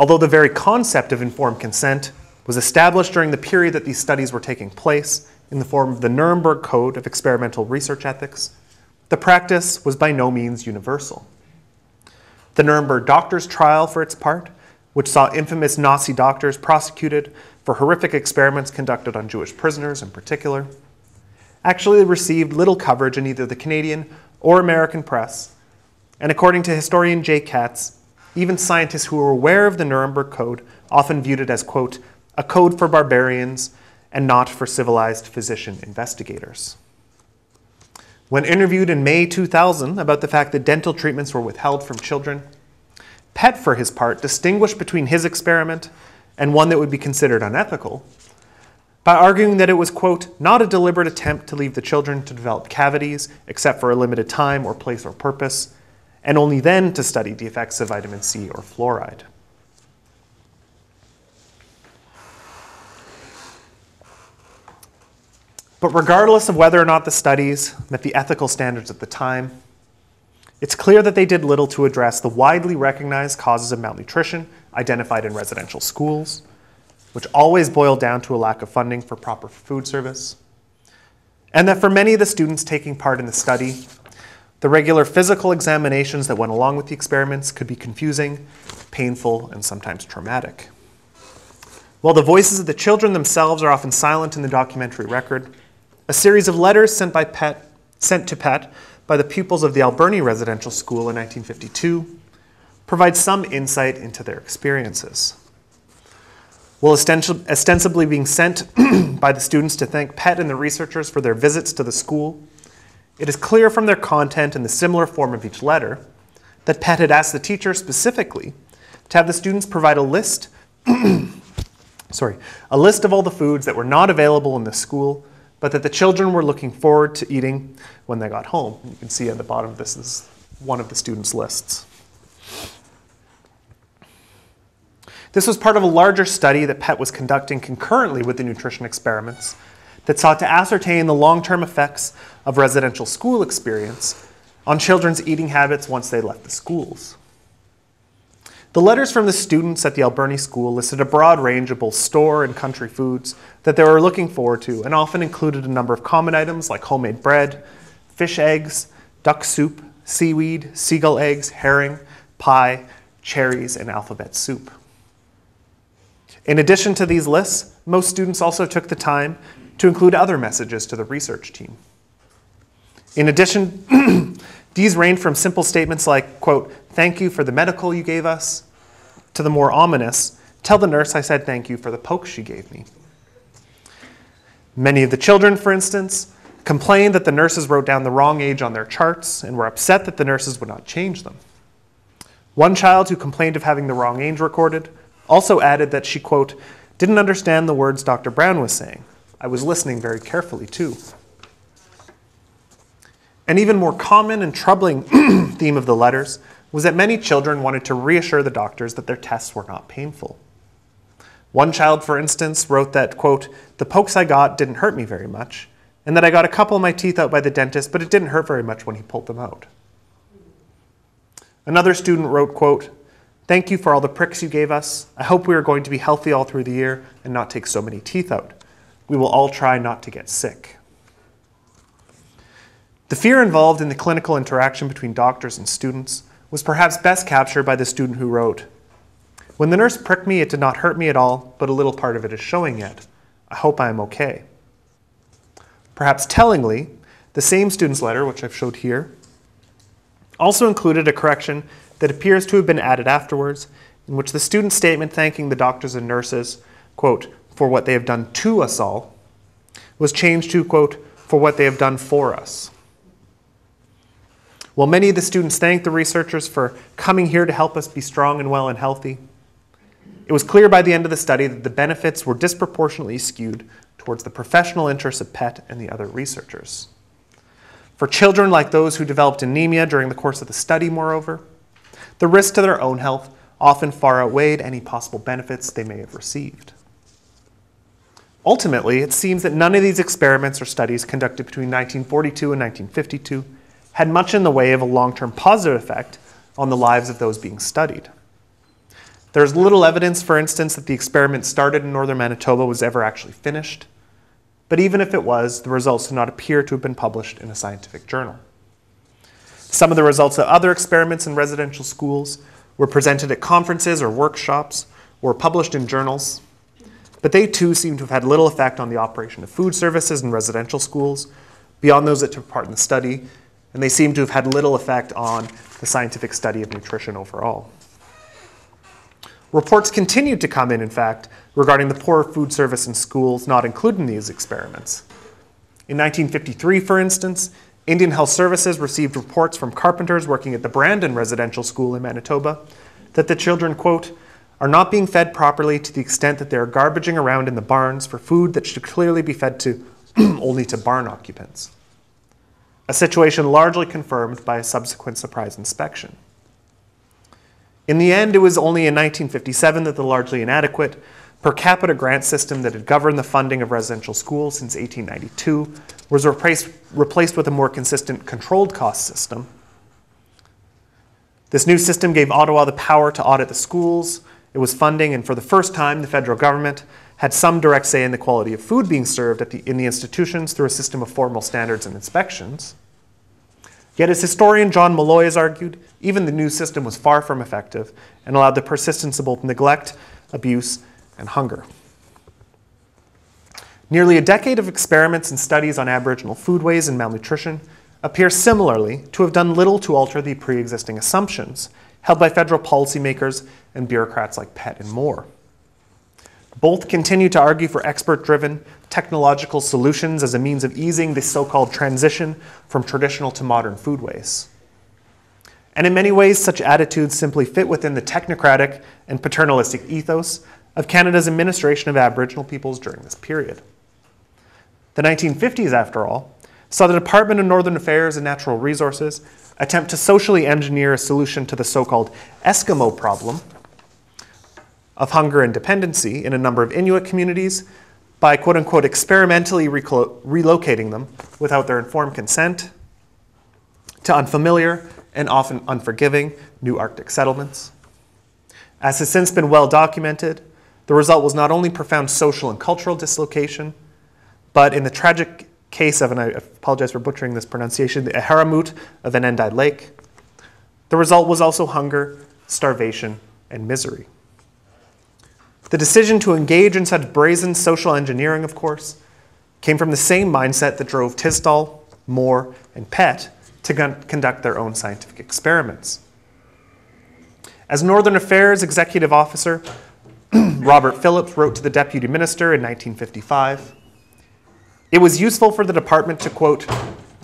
although the very concept of informed consent was established during the period that these studies were taking place in the form of the Nuremberg Code of Experimental Research Ethics, the practice was by no means universal. The Nuremberg doctors' trial, for its part, which saw infamous Nazi doctors prosecuted for horrific experiments conducted on Jewish prisoners in particular, actually received little coverage in either the Canadian or American press. And according to historian Jay Katz, even scientists who were aware of the Nuremberg Code often viewed it as, quote, a code for barbarians and not for civilized physician investigators. When interviewed in May 2000 about the fact that dental treatments were withheld from children, Pett, for his part, distinguished between his experiment and one that would be considered unethical by arguing that it was, quote, not a deliberate attempt to leave the children to develop cavities except for a limited time or place or purpose, and only then to study the effects of vitamin C or fluoride. But regardless of whether or not the studies met the ethical standards at the time, it's clear that they did little to address the widely recognized causes of malnutrition identified in residential schools, which always boil down to a lack of funding for proper food service, and that for many of the students taking part in the study, the regular physical examinations that went along with the experiments could be confusing, painful, and sometimes traumatic. While the voices of the children themselves are often silent in the documentary record, a series of letters sent, by Pett, sent to Pett by the pupils of the Alberni Residential School in 1952 provide some insight into their experiences. While ostensibly being sent by the students to thank Pett and the researchers for their visits to the school, it is clear from their content and the similar form of each letter that Pett had asked the teacher specifically to have the students provide a list sorry, a list of all the foods that were not available in the school but that the children were looking forward to eating when they got home. You can see at the bottom, this is one of the students' lists. This was part of a larger study that Pett was conducting concurrently with the nutrition experiments that sought to ascertain the long term effects of residential school experience on children's eating habits once they left the schools. The letters from the students at the Alberni School listed a broad range of both store and country foods that they were looking forward to and often included a number of common items like homemade bread, fish eggs, duck soup, seaweed, seagull eggs, herring, pie, cherries, and alphabet soup. In addition to these lists, most students also took the time to include other messages to the research team. In addition, these range from simple statements like, quote, thank you for the medical you gave us, to the more ominous, tell the nurse I said thank you for the poke she gave me. Many of the children, for instance, complained that the nurses wrote down the wrong age on their charts and were upset that the nurses would not change them. One child who complained of having the wrong age recorded also added that she, quote, didn't understand the words Dr. Brown was saying. I was listening very carefully, too. An even more common and troubling theme of the letters was that many children wanted to reassure the doctors that their tests were not painful. One child, for instance, wrote that, quote, the pokes I got didn't hurt me very much, and that I got a couple of my teeth out by the dentist, but it didn't hurt very much when he pulled them out. Another student wrote, quote, Thank you for all the pricks you gave us. I hope we are going to be healthy all through the year and not take so many teeth out. We will all try not to get sick. The fear involved in the clinical interaction between doctors and students was perhaps best captured by the student who wrote When the nurse pricked me, it did not hurt me at all, but a little part of it is showing yet. I hope I am okay. Perhaps tellingly, the same student's letter, which I've showed here, also included a correction that appears to have been added afterwards, in which the student's statement thanking the doctors and nurses, quote, for what they have done to us all, was changed to, quote, for what they have done for us. While many of the students thanked the researchers for coming here to help us be strong and well and healthy, it was clear by the end of the study that the benefits were disproportionately skewed towards the professional interests of Pett and the other researchers. For children like those who developed anemia during the course of the study, moreover, the risk to their own health often far outweighed any possible benefits they may have received. Ultimately, it seems that none of these experiments or studies conducted between 1942 and 1952 had much in the way of a long term positive effect on the lives of those being studied. There's little evidence, for instance, that the experiment started in northern Manitoba was ever actually finished. But even if it was, the results do not appear to have been published in a scientific journal. Some of the results of other experiments in residential schools were presented at conferences or workshops or published in journals, but they too seem to have had little effect on the operation of food services in residential schools, beyond those that took part in the study, and they seem to have had little effect on the scientific study of nutrition overall. Reports continued to come in, in fact, regarding the poor food service in schools not included in these experiments. In 1953, for instance, Indian Health Services received reports from carpenters working at the Brandon Residential School in Manitoba that the children, quote, are not being fed properly to the extent that they are garbaging around in the barns for food that should clearly be fed to only to barn occupants. A situation largely confirmed by a subsequent surprise inspection. In the end, it was only in 1957 that the largely inadequate per capita grant system that had governed the funding of residential schools since 1892 was replaced, replaced with a more consistent controlled cost system. This new system gave Ottawa the power to audit the schools, it was funding, and for the first time, the federal government had some direct say in the quality of food being served the, in the institutions through a system of formal standards and inspections. Yet, as historian John Milloy has argued, even the new system was far from effective and allowed the persistence of both neglect, abuse, and hunger. Nearly a decade of experiments and studies on Aboriginal foodways and malnutrition appear similarly to have done little to alter the pre existing assumptions held by federal policymakers and bureaucrats like Pett and Moore. Both continue to argue for expert driven technological solutions as a means of easing the so called transition from traditional to modern foodways. And in many ways, such attitudes simply fit within the technocratic and paternalistic ethos of Canada's administration of Aboriginal peoples during this period. The 1950s, after all, saw the Department of Northern Affairs and Natural Resources attempt to socially engineer a solution to the so called Eskimo problem of hunger and dependency in a number of Inuit communities by quote unquote experimentally relocating them without their informed consent to unfamiliar and often unforgiving new Arctic settlements. As has since been well documented, the result was not only profound social and cultural dislocation, but in the tragic case of, and I apologize for butchering this pronunciation, the Aharamut of an Ennadai Lake. The result was also hunger, starvation, and misery. The decision to engage in such brazen social engineering, of course, came from the same mindset that drove Tisdall, Moore, and Pett to conduct their own scientific experiments. As Northern Affairs Executive Officer, Robert Phillips wrote to the Deputy Minister in 1955 it was useful for the department to, quote,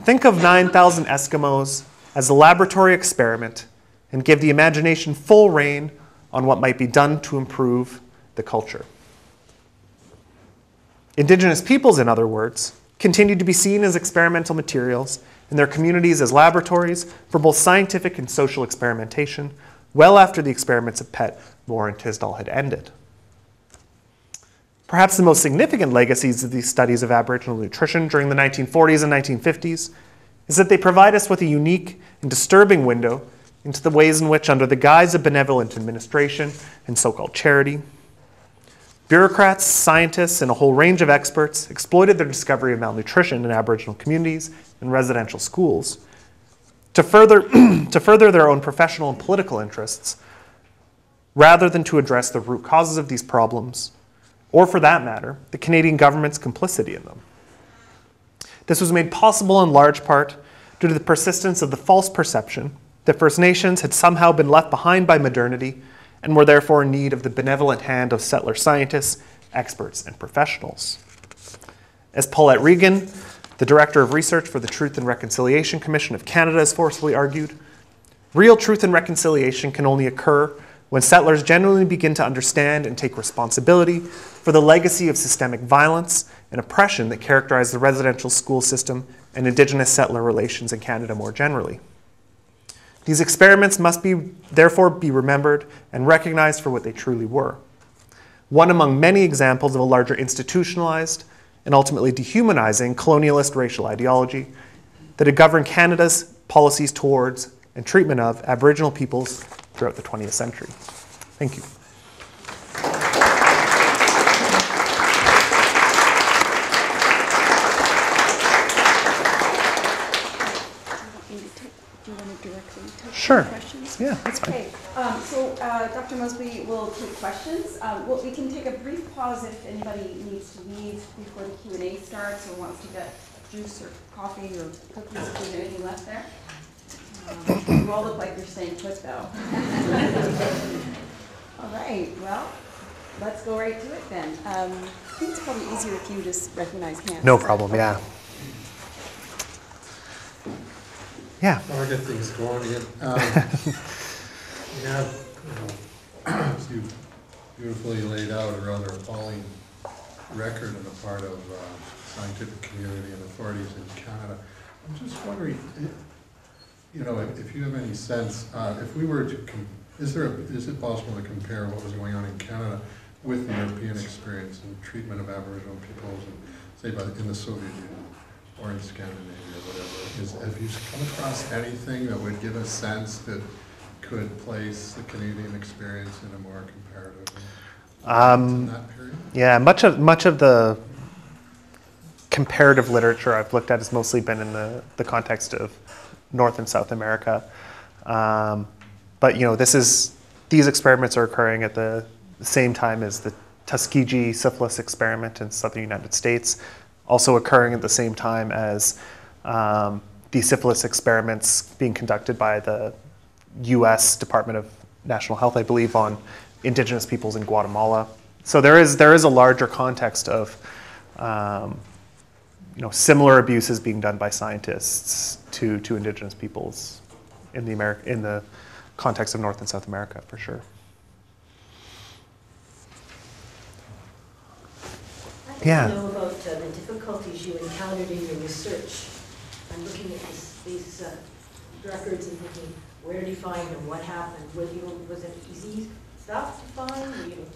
think of 9,000 Eskimos as a laboratory experiment and give the imagination full rein on what might be done to improve the culture. Indigenous peoples, in other words, continued to be seen as experimental materials and their communities as laboratories for both scientific and social experimentation well after the experiments of Pett, Moore, and Tisdall had ended. Perhaps the most significant legacies of these studies of Aboriginal nutrition during the 1940s and 1950s is that they provide us with a unique and disturbing window into the ways in which, under the guise of benevolent administration and so called charity, bureaucrats, scientists, and a whole range of experts exploited their discovery of malnutrition in Aboriginal communities and residential schools to further, to further their own professional and political interests rather than to address the root causes of these problems or for that matter, the Canadian government's complicity in them. This was made possible in large part due to the persistence of the false perception that First Nations had somehow been left behind by modernity and were therefore in need of the benevolent hand of settler scientists, experts, and professionals. As Paulette Regan, the Director of Research for the Truth and Reconciliation Commission of Canada, has forcefully argued, real truth and reconciliation can only occur when settlers generally begin to understand and take responsibility for the legacy of systemic violence and oppression that characterize the residential school system and Indigenous settler relations in Canada more generally. These experiments must be, therefore be remembered and recognized for what they truly were. One among many examples of a larger institutionalized and ultimately dehumanizing colonialist racial ideology that had governed Canada's policies towards and treatment of Aboriginal peoples throughout the 20th century. Thank you. Sure. Questions? Yeah, that's fine. Okay. Um, so uh, Dr. Mosby will take questions. Um, well, we can take a brief pause if anybody needs to leave before the Q&A starts or wants to get juice or coffee or cookies if there's anything left there. Um, You all look like you're staying put, though. All right, well, let's go right to it then. Um, I think it's probably easier if you just recognize hands. No problem, yeah. Yeah, I'll get things going again. Um, You have, you know, as you beautifully laid out a rather appalling record on the part of uh, scientific community and authorities in Canada. I'm just wondering, i- you know, if if you have any sense, uh, if we were to, com- is there, a- is it possible to compare what was going on in Canada with the European experience and treatment of Aboriginal peoples, and say, by, in the Soviet Union? or in Scandinavia, or whatever, is, have you come across anything that would give a sense that could place the Canadian experience in a more comparative um, yeah. Much of much of the comparative literature I've looked at has mostly been in the the context of North and South America. Um, but you know, this is these experiments are occurring at the same time as the Tuskegee syphilis experiment in southern United States, also occurring at the same time as um, the syphilis experiments being conducted by the U.S. Department of National Health, I believe, on indigenous peoples in Guatemala. So there is there is a larger context of um, you know similar abuses being done by scientists to to indigenous peoples in the Ameri- in the context of North and South America for sure. Yeah. know about uh, the difficulties you encountered in your research. I'm looking at this- these uh, records and thinking, where did you find them, what happened? Was you, was it easy stuff to find? Were you,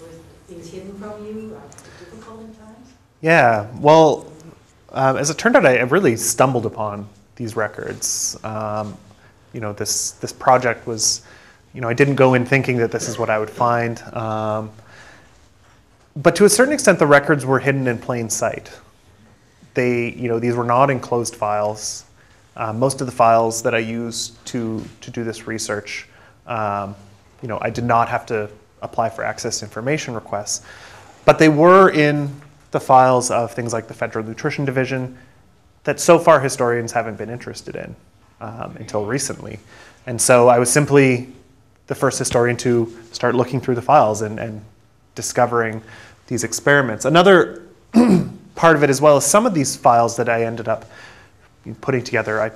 was things hidden from you, difficult at times? Yeah, well, um, as it turned out, I I really stumbled upon these records. Um, you know, this this project was, you know, I didn't go in thinking that this is what I would find. Um, but to a certain extent, the records were hidden in plain sight. They, you know, these were not enclosed files. Uh, most of the files that I used to to do this research, um, you know, I did not have to apply for access information requests, but they were in the files of things like the Federal Nutrition Division that so far historians haven't been interested in um, until recently. And so I was simply the first historian to start looking through the files and, and discovering these experiments. Another part of it as well is some of these files that I ended up putting together, I,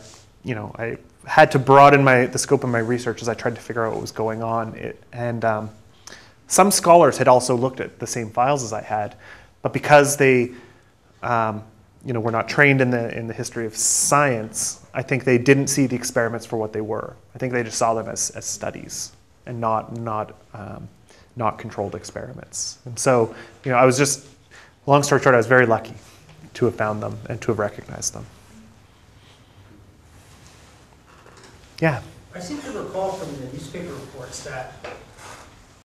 you know, I had to broaden my, the scope of my research as I tried to figure out what was going on. It, and um, some scholars had also looked at the same files as I had, but because they, um, you know, were not trained in the in the history of science, I think they didn't see the experiments for what they were. I think they just saw them as, as studies and not not um, not controlled experiments. And so, you know, I was just, long story short, I was very lucky to have found them and to have recognized them. Yeah. I seem to recall from the newspaper reports that